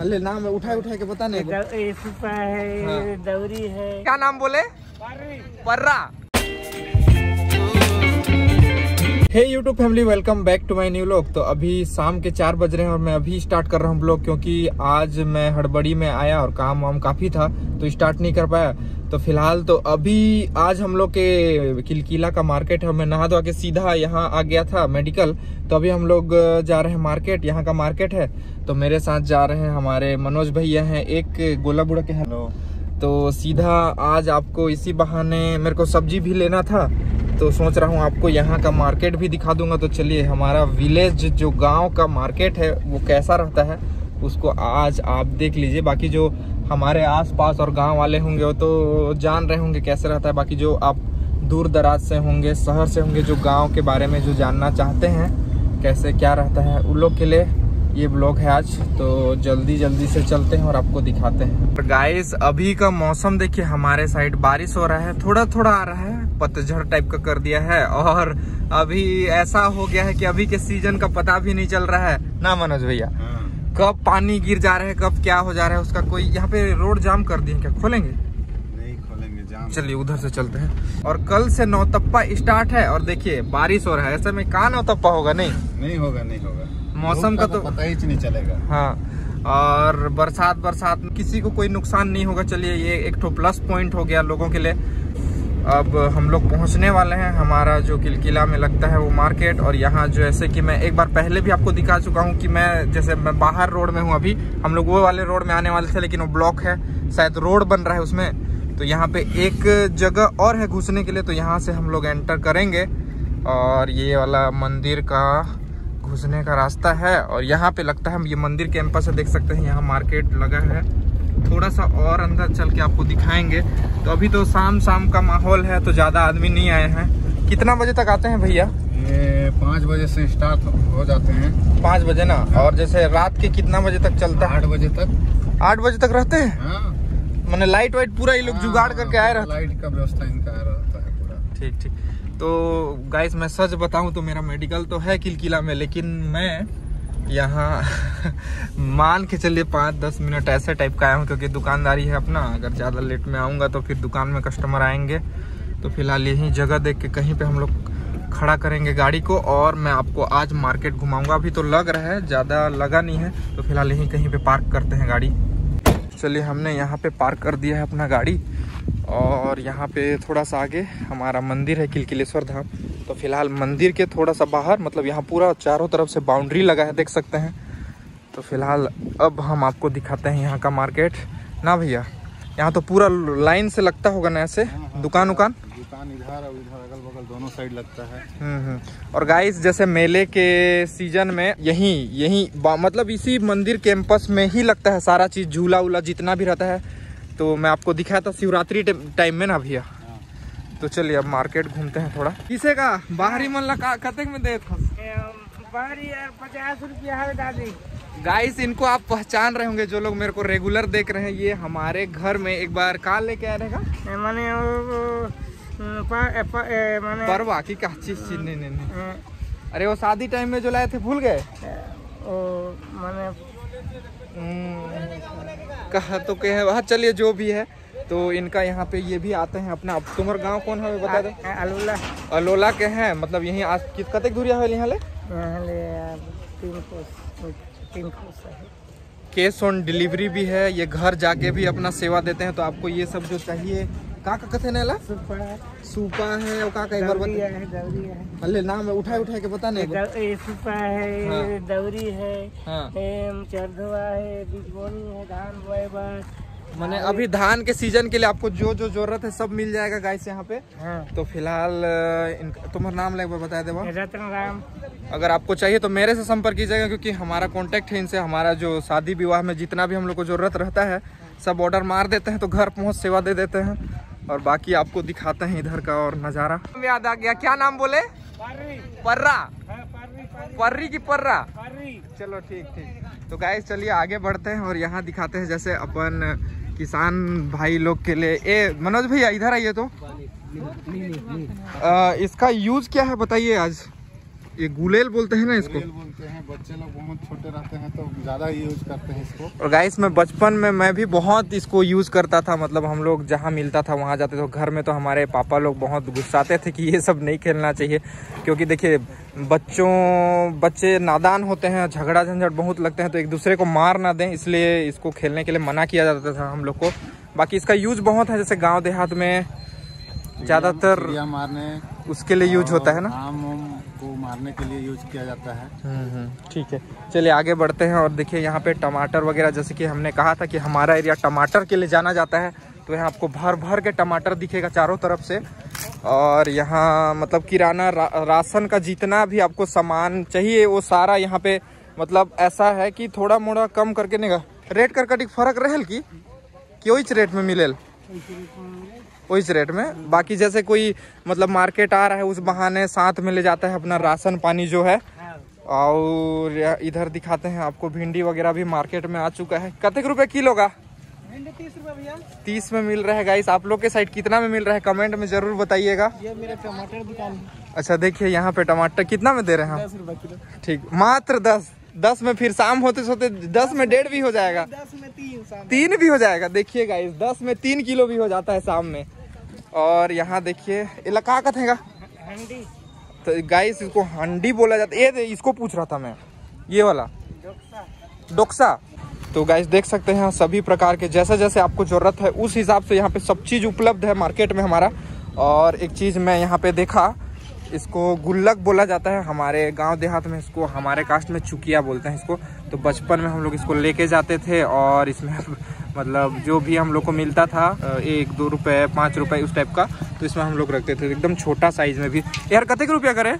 अल्ले नाम है उठाए उठाए के बता नहीं। द- ये सुपा है हाँ। दौरी है। क्या नाम बोले? पर्रा। Hey YouTube family welcome back to my new vlog तो अभी शाम के चार बज रहे हैं और मैं अभी स्टार्ट कर रहा हूँ ब्लॉग क्योंकि आज मैं हड़बड़ी में आया और काम वाम काफ़ी था तो स्टार्ट नहीं कर पाया। तो फ़िलहाल तो अभी आज हम लोग के किलकिला का मार्केट है मैं नहा धोआ के सीधा यहाँ आ गया था मेडिकल तो अभी हम लोग जा रहे हैं मार्केट यहाँ का मार्केट है। तो मेरे साथ जा रहे हैं हमारे मनोज भैया हैं, एक गोला बुड़ा के हेलो। तो सीधा आज आपको इसी बहाने मेरे को सब्ज़ी भी लेना था तो सोच रहा हूँ आपको यहाँ का मार्केट भी दिखा दूँगा। तो चलिए, हमारा विलेज जो गाँव का मार्केट है, वो कैसा रहता है, उसको आज आप देख लीजिए। बाकी जो हमारे आसपास और गाँव वाले होंगे, वो तो जान रहे होंगे कैसे रहता है। बाकी जो आप दूर दराज से होंगे, शहर से होंगे, जो गाँव के बारे में जो जानना चाहते हैं, कैसे क्या रहता है, उन लोग के लिए ये ब्लॉग है आज तो जल्दी जल्दी से चलते हैं और आपको दिखाते हैं। गाइस अभी का मौसम देखिए हमारे साइड बारिश हो रहा है थोड़ा थोड़ा आ रहा है पतझड़ टाइप का कर दिया है और अभी ऐसा हो गया है कि अभी के सीज़न का पता भी नहीं चल रहा है। ना मनोज भैया? कब पानी गिर जा रहा है कब क्या हो जा रहा है उसका कोई यहाँ पे रोड जाम कर दिए क्या? खोलेंगे? नहीं खोलेंगे जाम चलिए उधर से चलते हैं। और कल से नौतप्पा स्टार्ट है और देखिए बारिश हो रहा है ऐसे में कहा नौतप्पा होगा नहीं? नहीं होगा नहीं होगा। मौसम का तो- पता ही नहीं चलेगा। हाँ और बरसात बरसात में किसी को कोई नुकसान नहीं होगा। चलिए ये एक तो प्लस पॉइंट हो गया लोगों के लिए। अब हम लोग पहुँचने वाले हैं हमारा जो किलकिला में लगता है वो मार्केट और यहाँ जो ऐसे कि मैं एक बार पहले भी आपको दिखा चुका हूँ कि मैं जैसे मैं बाहर रोड में हूँ अभी हम लोग वो वाले रोड में आने वाले थे लेकिन वो ब्लॉक है शायद रोड बन रहा है उसमें। तो यहाँ पे एक जगह और है घुसने के लिए तो यहाँ से हम लोग एंटर करेंगे। और ये वाला मंदिर का घुसने का रास्ता है और यहाँ पे लगता है ये मंदिर कैंपस है देख सकते हैं यहाँ मार्केट लगा है। थोड़ा सा और अंदर चल के आपको दिखाएँगे। तो अभी तो शाम शाम का माहौल है तो ज़्यादा आदमी नहीं आए हैं। कितना बजे तक आते हैं भैया? ये पाँच बजे से स्टार्ट हो जाते हैं। पाँच बजे ना? और जैसे रात के कितना बजे तक चलता है? आठ बजे तक। आठ बजे तक रहते हैं? हाँ। मैंने लाइट वाइट पूरा ये लोग जुगाड़ करके आए रहते लाइट का व्यवस्था इनका रहता है पूरा। ठीक ठीक। तो गाइस मैं सच बताऊँ तो मेरा मेडिकल तो है किलकिला में, लेकिन मैं यहाँ मान के चलिए पाँच दस मिनट ऐसे टाइप का आया हूँ, क्योंकि दुकानदारी है अपना। अगर ज़्यादा लेट में आऊँगा तो फिर दुकान में कस्टमर आएँगे। तो फ़िलहाल यही जगह देख के कहीं पे हम लोग खड़ा करेंगे गाड़ी को, और मैं आपको आज मार्केट घुमाऊँगा। अभी तो लग रहा है, ज़्यादा लगा नहीं है तो फ़िलहाल यहीं कहीं पे पार्क करते हैं गाड़ी। चलिए हमने यहाँ पे पार्क कर दिया है अपना गाड़ी। और यहाँ पे थोड़ा सा आगे हमारा मंदिर है किलकिलेश्वर धाम। तो फ़िलहाल मंदिर के थोड़ा सा बाहर मतलब यहाँ पूरा चारों तरफ़ से बाउंड्री लगा है देख सकते हैं। तो फ़िलहाल अब हम आपको दिखाते हैं यहाँ का मार्केट ना भैया यहाँ तो पूरा लाइन से लगता होगा ना ऐसे? दुकान उकान? दुकान इधर और इधर अगल बगल दोनों साइड लगता है। हम्म हम्म। और गाइस जैसे मेले के सीज़न में यही यही मतलब इसी मंदिर कैंपस में ही लगता है सारा चीज़ झूला उला जितना भी रहता है। तो मैं आपको दिखाया था शिवरात्रि टाइम में ना भैया। तो चलिए अब मार्केट घूमते हैं थोड़ा। किसे का? बाहरी मन लगा कतक में दे था बारी यार पचास रुपया है दादी। गाइस इनको आप पहचान रहे होंगे जो लोग मेरे को रेगुलर देख रहे हैं ये हमारे घर में एक बार कहा लेके आ रहेगा मैंने माने परवा की का चीज़ चीज़ नहीं नहीं नहीं। अरे वो शादी टाइम में जो लाए थे भूल गए? माने हम्म, कहा तो कहे वहाँ चलिए जो भी है। तो इनका यहाँ पे ये भी आते हैं अपना। तुम्हारे गाँव कौन है बता दो। अलोला। अलोला के हैं मतलब यही आज कित कतक दूरिया है यहाँ ले? कैश ऑन डिलीवरी भी है ये घर जाके भी अपना सेवा देते हैं तो आपको ये सब जो चाहिए का का कथे नेला सुपा सूपा है। और का का एक बार बता है दौरी है। अल्ले नाम है उठाए उठाए के बता नहीं दौ- ये सुपा है हाँ। दौरी है हाँ। एम चरधुआ है बिजबोनी है धान बोए बस। मैंने अभी धान के सीज़न के लिए आपको जो जो ज़रूरत है सब मिल जाएगा गाइस यहाँ पे। हाँ। तो फ़िलहाल तुम्हारा नाम ले बता देवा रतन राम। अगर आपको चाहिए तो मेरे से संपर्क कीजिएगा क्योंकि हमारा कांटेक्ट है इनसे। हमारा जो शादी विवाह में जितना भी हम लोग को ज़रूरत रहता है सब ऑर्डर मार देते हैं तो घर पहुँच सेवा दे देते हैं। और बाकी आपको दिखाते हैं इधर का और नज़ारा। याद आ गया क्या नाम बोले? पर्रा। पर्री की पर्रा। चलो ठीक ठीक। तो गाय चलिए आगे बढ़ते हैं और यहाँ दिखाते हैं जैसे अपन किसान भाई लोग के लिए। ए मनोज भैया इधर आइए तो। आ, इसका यूज़ क्या है बताइए आज। ये गुलेल बोलते हैं ना इसको? बोलते हैं बच्चे लोग बहुत छोटे रहते हैं तो ज़्यादा यूज़ करते हैं इसको। और गाइस मैं बचपन में मैं भी बहुत इसको यूज़ करता था मतलब हम लोग जहाँ मिलता था वहाँ जाते थे। घर में तो हमारे पापा लोग बहुत गुस्साते थे कि ये सब नहीं खेलना चाहिए क्योंकि देखिए बच्चों बच्चे नादान होते हैं झगड़ा झंझट बहुत लगते हैं तो एक दूसरे को मार ना दें इसलिए इसको खेलने के लिए मना किया जाता था हम लोग को। बाकी इसका यूज़ बहुत है जैसे गाँव देहात में ज़्यादातर मारने उसके लिए यूज़ होता है ना। आम को मारने के लिए यूज़ किया जाता है। हम्म, हम्म, ठीक है। चलिए आगे बढ़ते हैं और देखिए यहाँ पे टमाटर वगैरह जैसे कि हमने कहा था कि हमारा एरिया टमाटर के लिए जाना जाता है तो यहाँ आपको भर भर के टमाटर दिखेगा चारों तरफ़ से। और यहाँ मतलब किराना रा, राशन का जितना भी आपको सामान चाहिए वो सारा यहाँ पे मतलब ऐसा है कि थोड़ा मोड़ा कम करके नहीं रेट कर कटिक फ़र्क रहेल की? कि वही रेट में मिलेल? वही रेट में। बाकी जैसे कोई मतलब मार्केट आ रहा है उस बहाने साथ में ले जाता है अपना राशन पानी जो है। और इधर दिखाते हैं आपको भिंडी वगैरह भी मार्केट में आ चुका है। कतेक रुपए किलो का? तीस भैया। तीस में मिल रहा है गाइस आप लोग के साइड कितना में मिल रहा है? कमेंट में ज़रूर बताइएगा। ये मेरे टमाटर दुकान। है अच्छा देखिए यहाँ पे टमाटर कितना में दे रहे हैं किलो। ठीक मात्र दस। दस में फिर शाम होते सोते दस में डेढ़ भी हो जाएगा। दस में तीन शाम। तीन भी हो जाएगा। देखिए गाइस दस में तीन किलो भी हो जाता है शाम में। और यहाँ देखिए कहाँ का थेगा? हंडी। तो गाइस इसको हंडी बोला जाता है ये इसको पूछ रहा था मैं। ये वाला। डोक्सा। डोक्सा। तो गाइस देख सकते हैं सभी प्रकार के जैसे जैसे आपको ज़रूरत है उस हिसाब से यहाँ पे सब चीज़ उपलब्ध है मार्केट में हमारा। और एक चीज़ मैं यहाँ पे देखा इसको गुल्लक बोला जाता है हमारे गाँव देहात में, इसको हमारे कास्ट में चुकिया बोलते हैं इसको। तो बचपन में हम लोग इसको लेके जाते थे और इसमें मतलब जो भी हम लोग को मिलता था एक, दो रुपए, पाँच रुपए उस टाइप का तो इसमें हम लोग रखते थे। एकदम छोटा साइज़ में भी। यार, कते रुपया करे?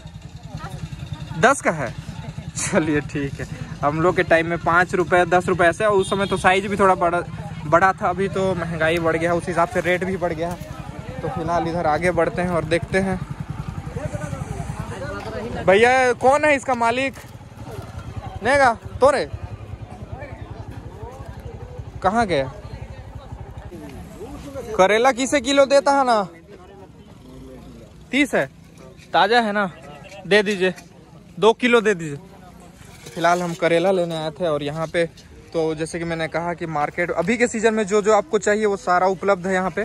दस का है? चलिए, ठीक है। हम लोग के टाइम में पाँच रुपये दस रुपये ऐसे, और उस समय तो साइज़ भी थोड़ा बड़ा बड़ा था, अभी तो महँगाई बढ़ गया, उस हिसाब से रेट भी बढ़ गया। तो फ़िलहाल इधर आगे बढ़ते हैं और देखते हैं। भैया, कौन है इसका मालिक? नेगा, तोरे? कहाँ गया? करेला किसे किलो देता है ना? तीस है। ताज़ा है ना? दे दीजिए। दो किलो दे दीजिए। फ़िलहाल हम करेला लेने आए थे और यहाँ पे तो जैसे कि मैंने कहा कि मार्केट, अभी के सीज़न में जो जो आपको चाहिए वो सारा उपलब्ध है यहाँ पे।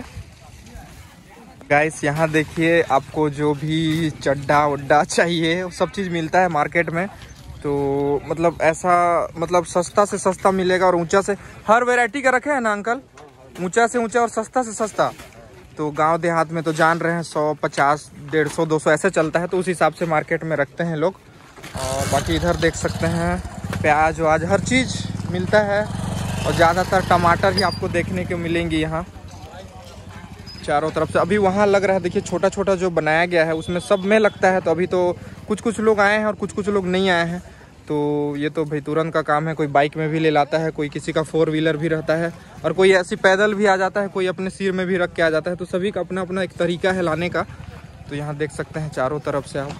गाइस यहाँ देखिए आपको जो भी चड्डा वड्डा चाहिए सब चीज़ मिलता है मार्केट में। तो मतलब ऐसा मतलब सस्ता से सस्ता मिलेगा और ऊँचा से, हर वैरायटी का रखे हैं ना अंकल? ऊँचा से ऊँचा और सस्ता से सस्ता। तो गाँव देहात में तो जान रहे हैं, सौ, पचास, डेढ़ सौ, दो सौ ऐसे चलता है तो उस हिसाब से मार्केट में रखते हैं लोग। और बाकी इधर देख सकते हैं, प्याज, व्याज, हर चीज़ मिलता है। और ज़्यादातर टमाटर ही आपको देखने को मिलेंगे यहाँ। चारों तरफ़ से। अभी वहाँ लग रहा है, देखिए छोटा छोटा जो बनाया गया है, उसमें सब में लगता है तो अभी तो कुछ कुछ लोग आए हैं और कुछ कुछ लोग नहीं आए हैं। तो ये तो भाई तुरंत का काम है, कोई बाइक में भी ले लाता है, कोई किसी का फोर व्हीलर भी रहता है, और कोई ऐसी पैदल भी आ जाता है, कोई अपने सिर में भी रख के आ जाता है तो सभी का अपना अपना एक तरीका है लाने का। तो यहाँ देख सकते हैं चारों तरफ़ से आप।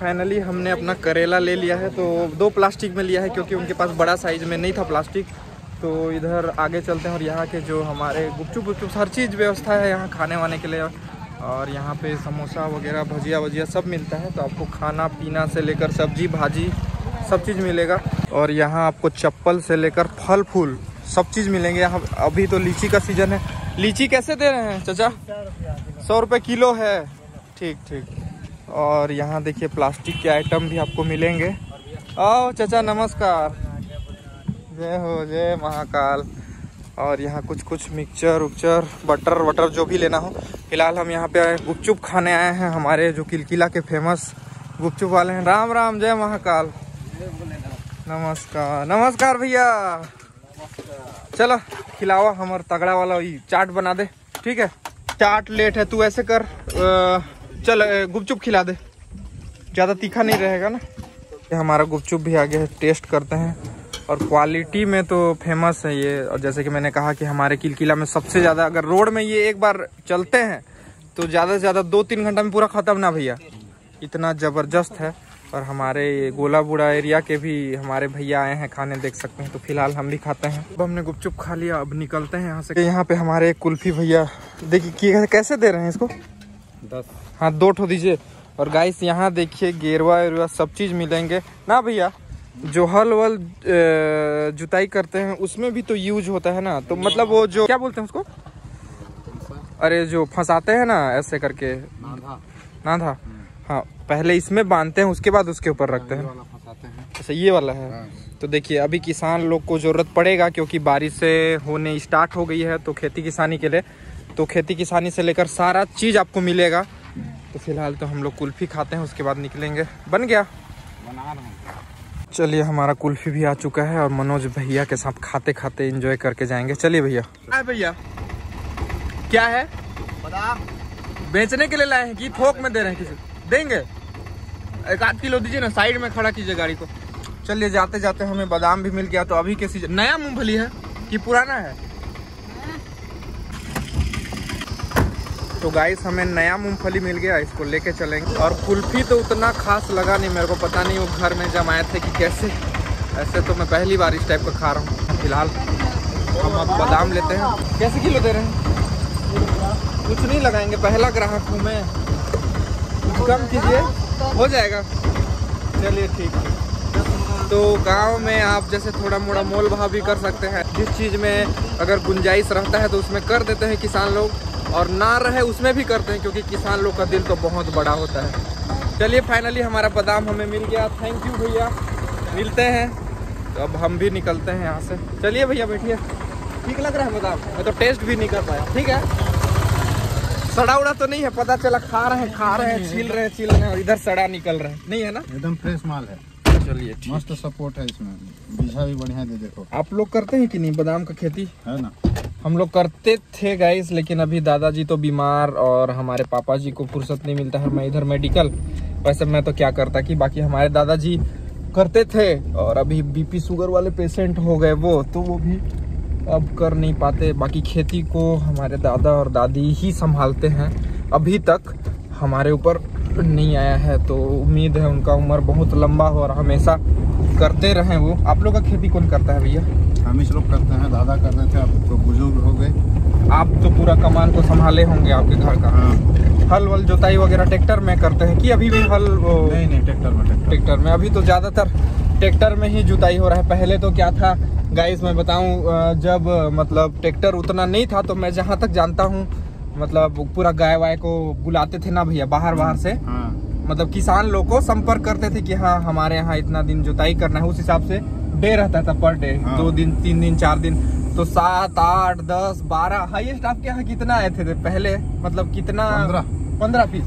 फाइनली हमने अपना करेला ले लिया है तो दो प्लास्टिक में लिया है, क्योंकि उनके पास बड़ा साइज़ में नहीं था प्लास्टिक। तो इधर आगे चलते हैं और यहाँ के जो हमारे गुपचुप गुपचुप, हर चीज़ व्यवस्था है यहाँ खाने वाने के लिए। और यहाँ पे समोसा वगैरह, भजिया, वजिया सब मिलता है तो आपको खाना, पीना से लेकर सब्ज़ी, भाजी सब चीज़ मिलेगा। और यहाँ आपको चप्पल से लेकर फल, फूल सब चीज़ मिलेंगे। यहाँ अभी तो लीची का सीज़न है। लीची कैसे दे रहे हैं चचा? सौ रुपये किलो है। ठीक ठीक। और यहाँ देखिए प्लास्टिक के आइटम भी आपको मिलेंगे। आओ चाचा, नमस्कार। जय हो, जय महाकाल। और यहाँ कुछ कुछ मिक्सचर उक्चर बटर वटर जो भी लेना हो। फ़िलहाल हम यहाँ पे गुपचुप खाने आए हैं हमारे जो किलकिला के फ़ेमस गुपचुप वाले हैं। राम राम, जय महाकाल। नमस्कार नमस्कार भैया। चलो खिलावा हमार तगड़ा वाला चाट बना दे। ठीक है? चाट लेट है, तू ऐसे कर। चल गुपचुप खिला दे। ज़्यादा तीखा नहीं रहेगा ना? हमारा गुपचुप भी आ गया है टेस्ट करते हैं। और क्वालिटी में तो फ़ेमस है ये। और जैसे कि मैंने कहा कि हमारे किलकिला में सबसे ज़्यादा अगर रोड में ये एक बार चलते हैं तो ज़्यादा से ज़्यादा दो तीन घंटा में पूरा ख़त्म ना भैया। इतना ज़बरदस्त है। और हमारे गोला गोलाबुड़ा एरिया के भी हमारे भैया आए हैं खाने देख सकते हैं। तो फ़िलहाल हम भी खाते हैं। अब हमने गुपचुप खा लिया अब निकलते हैं यहाँ से। यहाँ पे हमारे कुल्फी भैया देखिए कैसे दे रहे हैं इसको? दस। हाँ दो ठो दीजिए। और गाइस यहाँ देखिए गेरवा वेरवा सब चीज़ मिलेंगे। ना भैया? जो हल वल जुताई करते हैं उसमें भी तो यूज़ होता है ना? तो मतलब वो जो क्या बोलते हैं उसको? अरे जो फंसाते हैं ना ऐसे करके। नाधा। ना था हाँ पहले इसमें बांधते हैं उसके बाद उसके ऊपर रखते हैं। हैं। अच्छा ये वाला है। हाँ। तो देखिए अभी किसान लोग को ज़रूरत पड़ेगा क्योंकि बारिश से होने स्टार्ट हो गई है तो खेती किसानी के लिए। तो खेती किसानी से लेकर सारा चीज़ आपको मिलेगा। तो फ़िलहाल तो हम लोग कुल्फी खाते हैं उसके बाद निकलेंगे। बन गया? बना रहे हैं। चलिए हमारा कुल्फी भी आ चुका है और मनोज भैया के साथ खाते खाते इंजॉय करके जाएँगे। चलिए भैया। भैया। क्या है? बेचने के लिए लाए हैं कि थोक में दे रहे हैं किसी? देंगे। एक आध किलो दीजिए ना साइड में खड़ा कीजिए गाड़ी को। चलिए जाते जाते हमें बादाम भी मिल गया तो अभी कैसी सीज़न नया मूंगफली है कि पुराना है? तो गाइस हमें नया मूंगफली मिल गया, इसको लेके चलेंगे। और कुल्फी तो उतना खास लगा नहीं, मेरे को पता नहीं वो घर में जमाए थे कि कैसे। ऐसे तो मैं पहली बार इस टाइप का खा रहा हूँ, फ़िलहाल। हम अब बादाम लेते हैं। कैसे किलो दे रहे हैं? कुछ नहीं लगाएँगे, पहला ग्राहक हूँ मैं। कुछ कम कीजिए, हो जाएगा। चलिए ठीक है। तो गाँव में आप जैसे थोड़ा मोड़ा मोल भाव भी कर सकते हैं। जिस चीज़ में अगर गुंजाइश रहता है तो उसमें कर देते हैं किसान लोग। और ना रहे उसमें भी करते हैं क्योंकि किसान लोग का दिल तो बहुत बड़ा होता है। चलिए फाइनली हमारा बादाम हमें मिल गया। थैंक यू भैया। मिलते हैं। तो अब हम भी निकलते हैं यहाँ से। चलिए भैया बैठिए। ठीक लग रहा है बादाम? मैं तो टेस्ट भी नहीं कर पाया। ठीक है? सड़ा उड़ा तो नहीं है पता चला खा रहे हैं खा रहे हैं छील रहे हैं छील रहे हैं इधर सड़ा निकल रहे हैं। नहीं है ना? एकदम फ्रेश माल है। चलिए मस्त सपोर्ट है इसमें। बीजा भी बढ़िया दे देखो। आप लोग करते हैं कि नहीं बादाम का खेती? है ना? हम लोग करते थे गाइस लेकिन अभी दादाजी तो बीमार और हमारे पापा जी को फुर्सत नहीं मिलता है, मैं इधर मेडिकल वैसे मैं तो क्या करता कि बाकी हमारे दादाजी करते थे और अभी बीपी शुगर वाले पेशेंट हो गए वो तो वो भी अब कर नहीं पाते। बाकी खेती को हमारे दादा और दादी ही संभालते हैं। अभी तक हमारे ऊपर नहीं आया है तो उम्मीद है उनका उम्र बहुत लंबा हो और हमेशा करते रहें वो। आप लोग का खेती कौन करता है भैया? हम लोग करते हैं दादा कर रहे थे अब तो बुज़ुर्ग हो गए। आप तो पूरा कमान को संभाले होंगे आपके घर का। हाँ। हल वल जोताई वगैरह ट्रैक्टर में करते हैं कि अभी भी हल वो नहीं नहीं ट्रैक्टर में ट्रैक्टर। ट्रैक्टर में। अभी तो ज़्यादातर ट्रैक्टर में ही जुताई हो रहा है। पहले तो क्या था गाइस मैं बताऊँ जब मतलब ट्रैक्टर उतना नहीं था तो मैं जहाँ तक जानता हूँ मतलब पूरा गाय वाय को बुलाते थे ना भैया बाहर बाहर से। हाँ। मतलब किसान लोग को संपर्क करते थे कि हाँ हमारे यहाँ इतना दिन जुताई करना है उस हिसाब से डे रहता था पर डे। हाँ। दो दिन तीन दिन चार दिन। तो सात आठ दस बारह हाईएस्ट आपके यहाँ कितना आए थे पहले? मतलब कितना? पंद्रह। पंद्रह पीस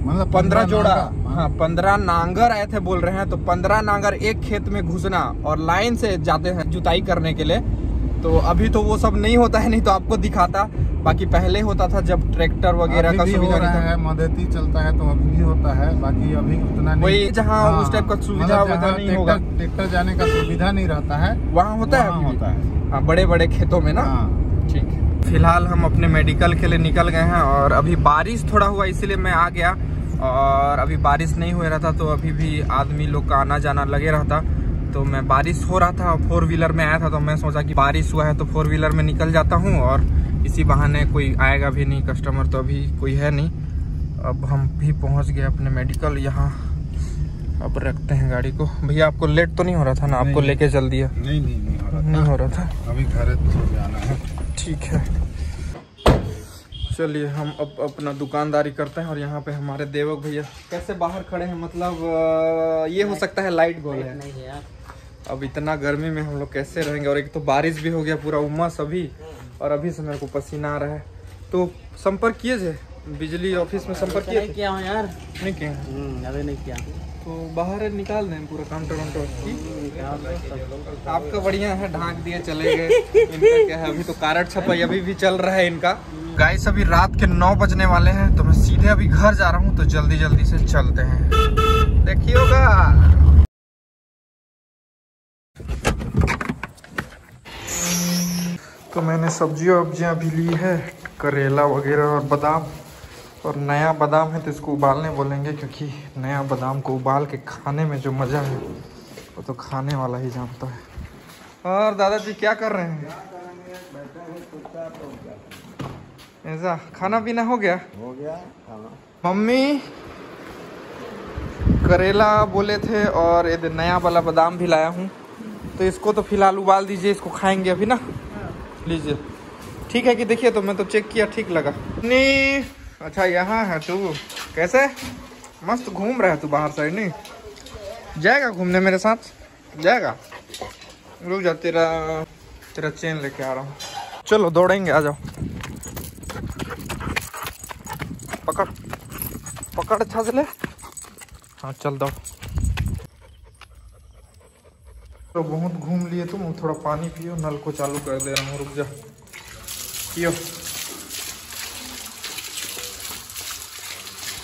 मतलब पंद्रह जोड़ा। हाँ पंद्रह नांगर आए थे बोल रहे हैं तो पंद्रह नांगर एक खेत में घुसना और लाइन से जाते हैं जुताई करने के लिए। तो अभी तो वो सब नहीं होता है नहीं तो आपको दिखाता। बाकी पहले होता था जब ट्रैक्टर वगैरह का सुविधा नहीं था। है मदती चलता है तो अभी भी होता है बाकी अभी उतना नहीं। वही जहाँ हाँ, उस टाइप का। सुविधा मतलब नहीं होगा। ट्रैक्टर जाने का सुविधा नहीं रहता है वहाँ होता है? होता है। हाँ बड़े बड़े खेतों में ना? हाँ। ठीक। फ़िलहाल हम अपने मेडिकल के लिए निकल गए हैं और अभी बारिश थोड़ा हुआ इसीलिए मैं आ गया। और अभी बारिश नहीं हो रहा था तो अभी भी आदमी लोग का आना जाना लगे रहता। तो मैं बारिश हो रहा था फोर व्हीलर में आया था तो मैं सोचा कि बारिश हुआ है तो फोर व्हीलर में निकल जाता हूँ और इसी बहाने कोई आएगा भी नहीं कस्टमर तो अभी कोई है नहीं। अब हम भी पहुँच गए अपने मेडिकल यहाँ अब रखते हैं गाड़ी को। भैया आपको लेट तो नहीं हो रहा था ना? आपको लेके चल दिया नहीं नहीं नहीं हो रहा नहीं हो रहा था? अभी घर जाना है। ठीक है। चलिए हम अब अपना दुकानदारी करते हैं और यहाँ पे हमारे देवक भैया कैसे बाहर खड़े हैं? मतलब ये हो सकता है लाइट गोल है। अब इतना गर्मी में हम लोग कैसे रहेंगे? और एक तो बारिश भी हो गया पूरा उमस अभी और अभी से मेरे को पसीना आ रहा है। तो संपर्क किए थे? बिजली ऑफ़िस में संपर्क किया हूँ यार? नहीं हैं। हम्म, अभी नहीं किया। तो बाहर निकाल दें पूरा काउंटर वाउंटर की? आपका बढ़िया है ढांक दिए चले गए। इनका क्या है अभी तो कारड छपाई अभी भी चल रहा है इनका। गाइस अभी रात के नौ बजने वाले हैं तो मैं सीधे अभी घर जा रहा हूँ तो जल्दी जल्दी से चलते हैं। देखिएगा तो मैंने सब्ज़ियाँ वब्जियाँ भी ली है करेला वगैरह और बादाम। और नया बादाम है तो इसको उबालने बोलेंगे क्योंकि नया बादाम को उबाल के खाने में जो मज़ा है वो तो खाने वाला ही जानता है। और दादाजी क्या कर रहे हैं? ऐसा खाना पीना हो गया? हो गया खाना। मम्मी करेला बोले थे और ये नया वाला बादाम भी लाया हूँ। तो इसको तो फ़िलहाल उबाल दीजिए, इसको खाएँगे अभी ना। लीजिए। ठीक है कि देखिए तो मैं तो चेक किया, ठीक लगा। नहीं अच्छा यहाँ है तू। कैसे? मस्त घूम रहा है तू बाहर साइड नहीं जाएगा घूमने मेरे साथ? जाएगा। रुक जा, तेरा तेरा चेन लेके आ रहा हूँ। चलो, दौड़ेंगे, आ जाओ। पकड़। पकड़ अच्छा से ले। हाँ चल दौड़। तो बहुत घूम लिए तुम थोड़ा पानी पियो, नल को चालू कर दे रहा हूँ, रुक जा। पियो।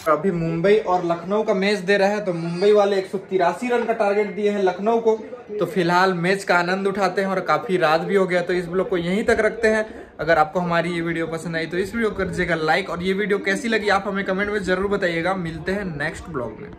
अभी मुंबई और लखनऊ का मैच दे रहा है तो मुंबई वाले एक सौ तिरासी रन का टारगेट दिए हैं लखनऊ को। तो फ़िलहाल मैच का आनंद उठाते हैं और काफ़ी रात भी हो गया तो इस ब्लॉग को यहीं तक रखते हैं। अगर आपको हमारी ये वीडियो पसंद आई तो इस वीडियो को कर दीजिएगा लाइक और ये वीडियो कैसी लगी, आप हमें कमेंट में ज़रूर बताइएगा। मिलते हैं नेक्स्ट ब्लॉग में।